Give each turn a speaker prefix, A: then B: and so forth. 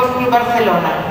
A: Fútbol Club Barcelona.